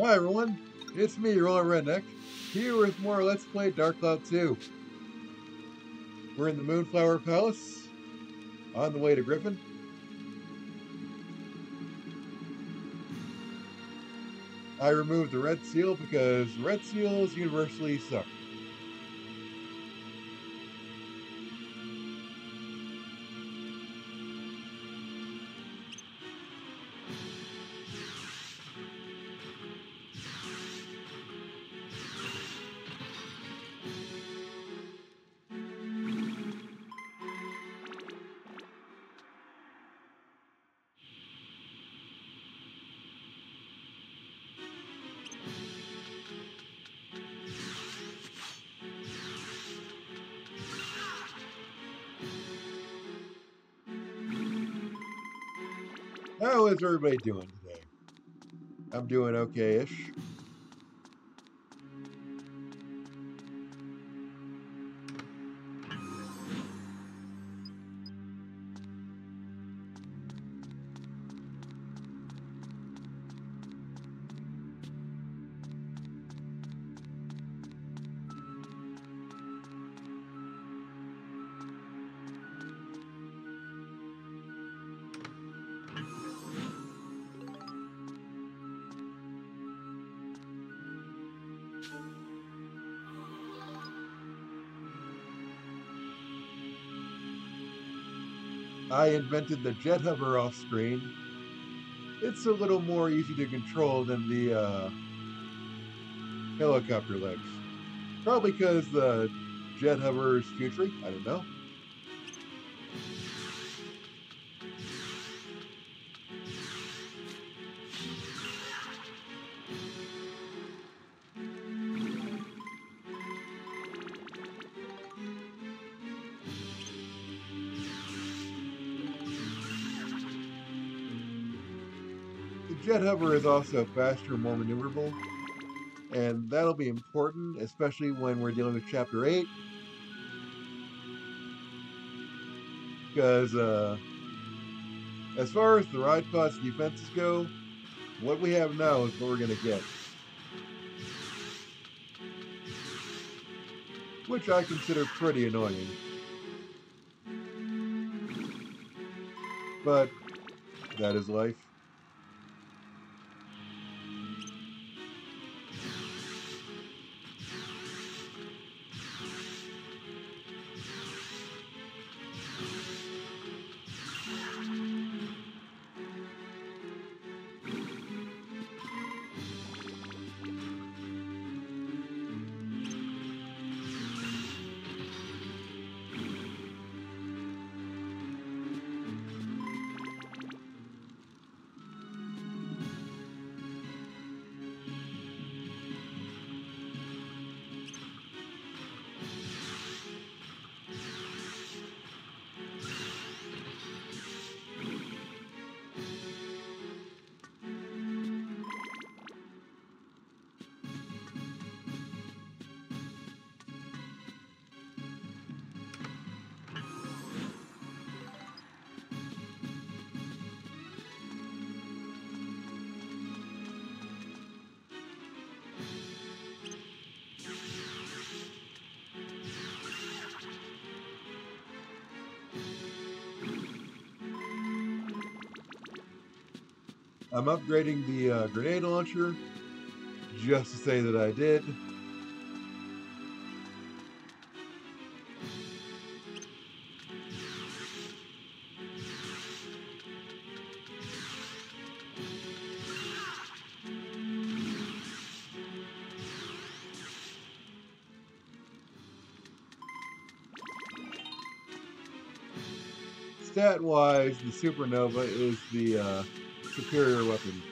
Hi everyone, it's me, Rolling Redneck, here with more Let's Play Dark Cloud 2. We're in the Moonflower Palace, on the way to Griffon. I removed the red seal because red seals universally suck. How is everybody doing today? I'm doing okay-ish. I invented the jet hover off screen. It's a little more easy to control than the uh, helicopter legs. Probably because the jet hover is. I don't know. Jet hover is also faster and more maneuverable, and that'll be important, especially when we're dealing with Chapter 8. Because, uh, as far as the Ridepods defenses go, what we have now is what we're going to get. Which I consider pretty annoying. But, that is life. I'm upgrading the uh, grenade launcher just to say that I did. Stat wise, the Supernova is the uh, superior weapon.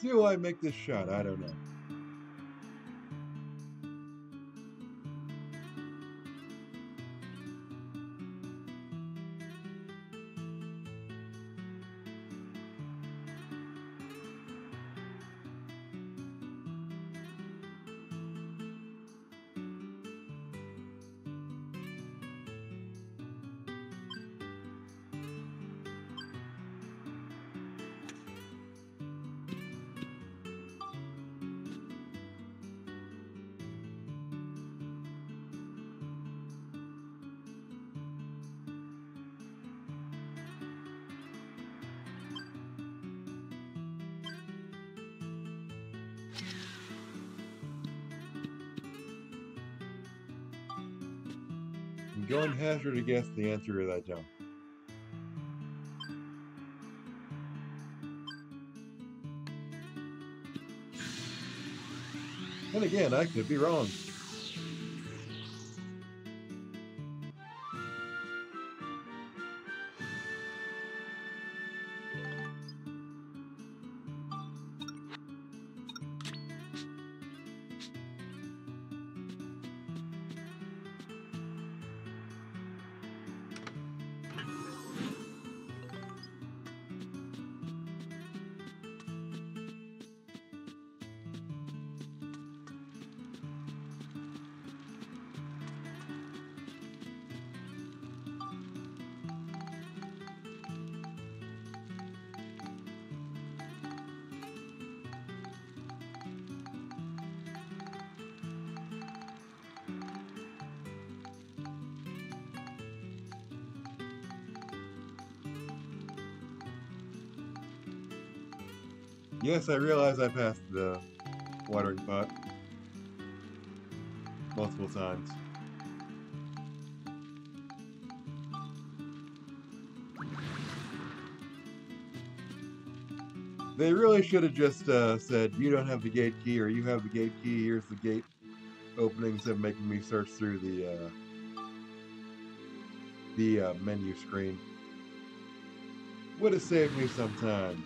Do I make this shot? I don't know. I'm going hazard a guess the answer to that jump. And again, I could be wrong. Yes, I realize I passed the watering pot multiple times. They really should have just uh, said, you don't have the gate key, or you have the gate key, here's the gate opening, instead of making me search through the, uh, the uh, menu screen. Would have saved me some time.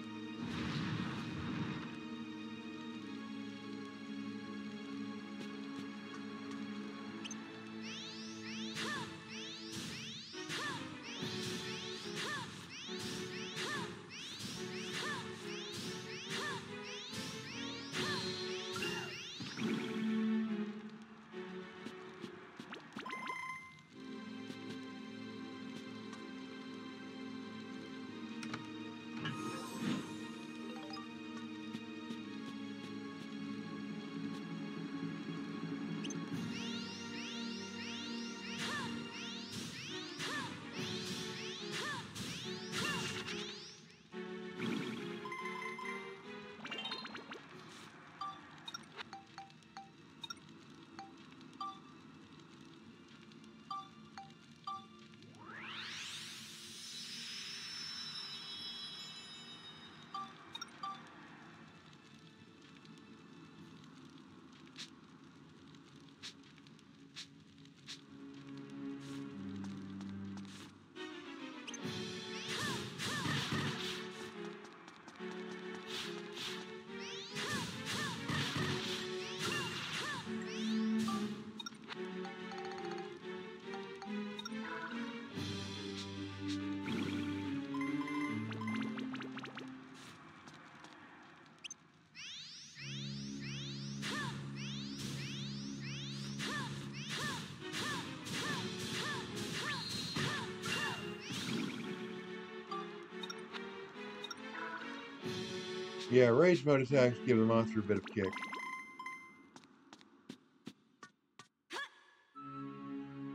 Yeah, rage mode attacks give the monster a bit of kick.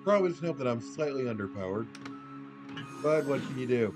Probably doesn't help that I'm slightly underpowered. But what can you do?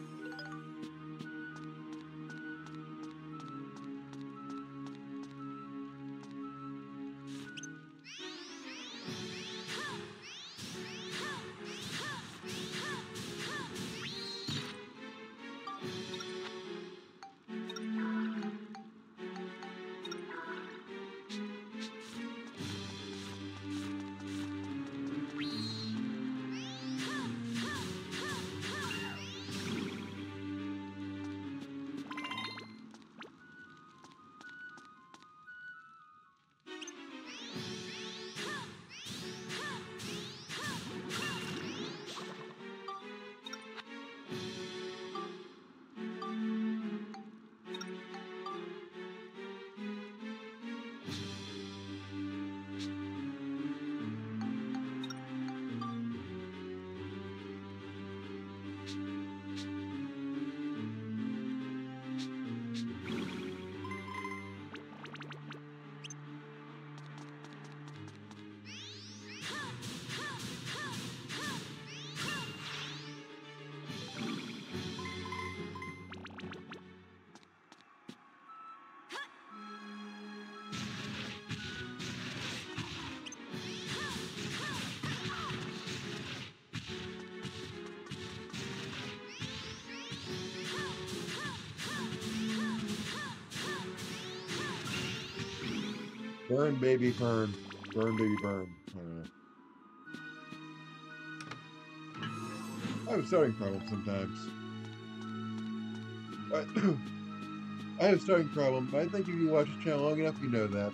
Burn, baby, burn. Burn, baby, burn. I have starting problems sometimes. I, have starting problem. I think if you watch the channel long enough, you know that.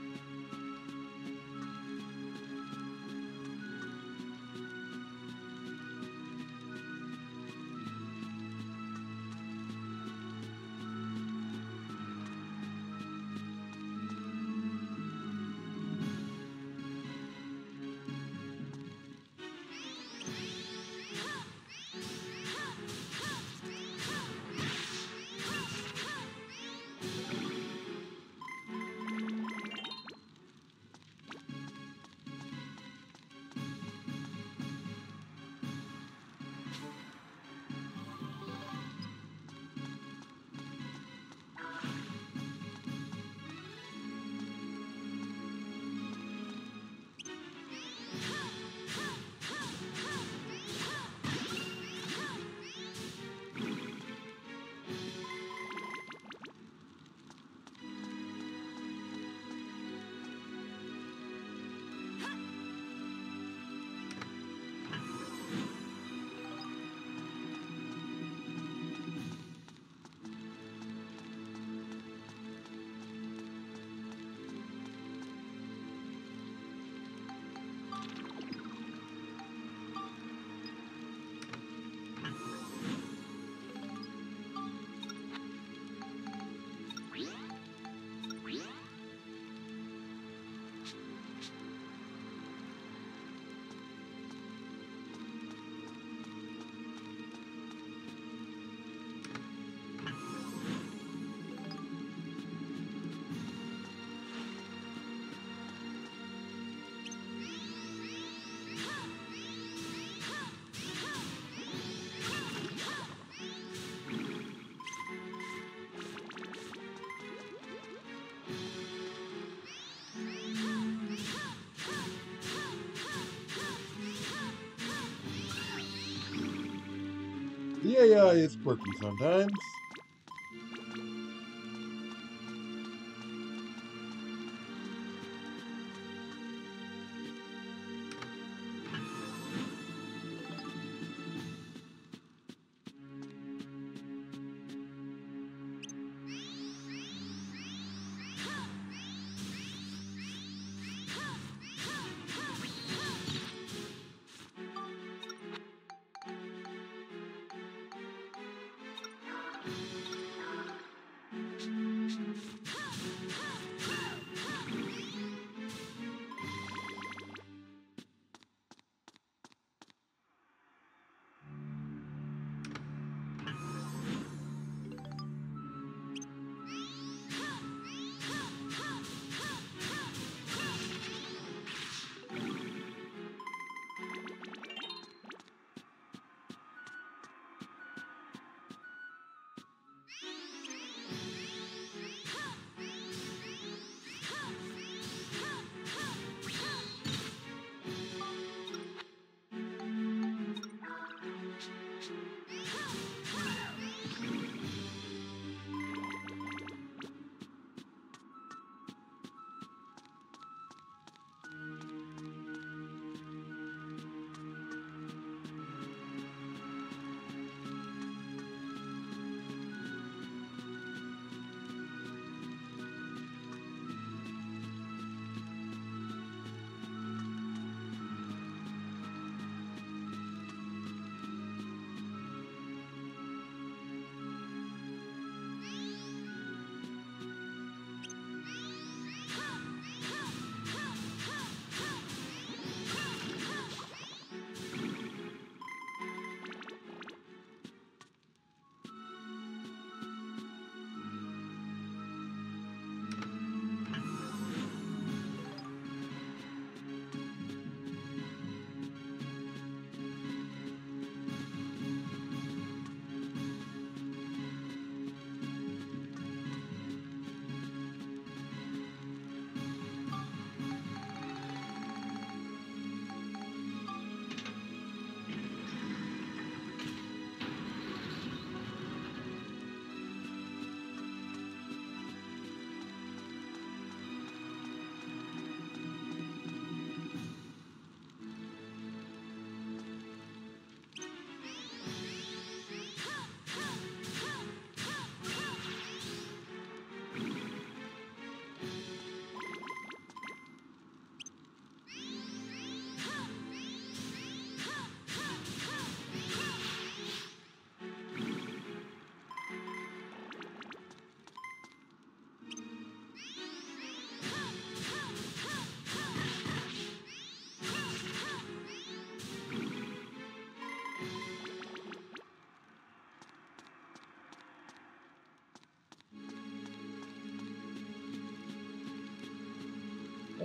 AI is quirky sometimes.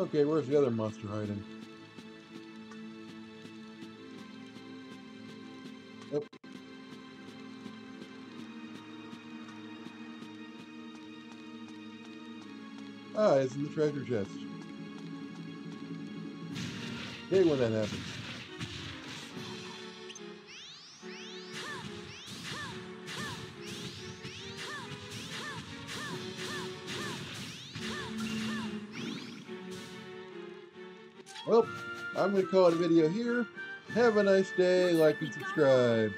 Okay, where's the other monster hiding? Yep. Ah, it's in the treasure chest. Okay, when that happens. I'm going to call it a video here. Have a nice day, like and subscribe.